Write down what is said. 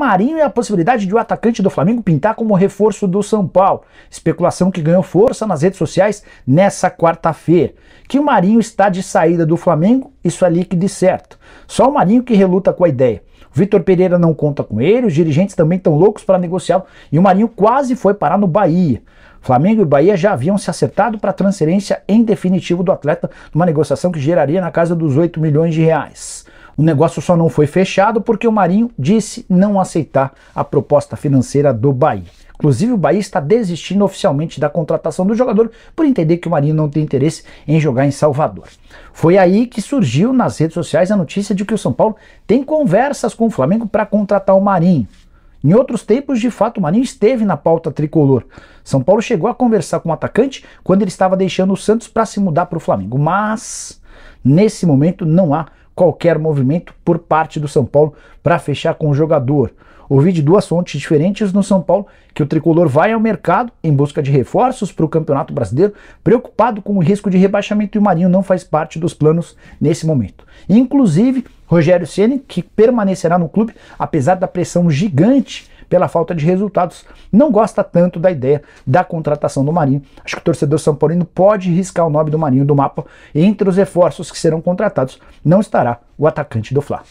Marinho e a possibilidade de o atacante do Flamengo pintar como reforço do São Paulo. Especulação que ganhou força nas redes sociais nessa quarta-feira. Que o Marinho está de saída do Flamengo, isso é líquido e certo. Só o Marinho que reluta com a ideia. O Vitor Pereira não conta com ele, os dirigentes também estão loucos para negociar e o Marinho quase foi parar no Bahia. Flamengo e Bahia já haviam se acertado para a transferência em definitivo do atleta numa negociação que geraria na casa dos 8 milhões de reais. O negócio só não foi fechado porque o Marinho disse não aceitar a proposta financeira do Bahia. Inclusive, o Bahia está desistindo oficialmente da contratação do jogador por entender que o Marinho não tem interesse em jogar em Salvador. Foi aí que surgiu nas redes sociais a notícia de que o São Paulo tem conversas com o Flamengo para contratar o Marinho. Em outros tempos, de fato, o Marinho esteve na pauta tricolor. São Paulo chegou a conversar com o atacante quando ele estava deixando o Santos para se mudar para o Flamengo. Mas, nesse momento, não há qualquer movimento por parte do São Paulo para fechar com o jogador. Ouvi de duas fontes diferentes no São Paulo que o tricolor vai ao mercado em busca de reforços para o Campeonato Brasileiro, preocupado com o risco de rebaixamento e o Marinho não faz parte dos planos nesse momento. Inclusive, Rogério Ceni, que permanecerá no clube apesar da pressão gigante pela falta de resultados, não gosta tanto da ideia da contratação do Marinho. Acho que o torcedor são paulino pode riscar o nome do Marinho do mapa. Entre os reforços que serão contratados não estará o atacante do Fla.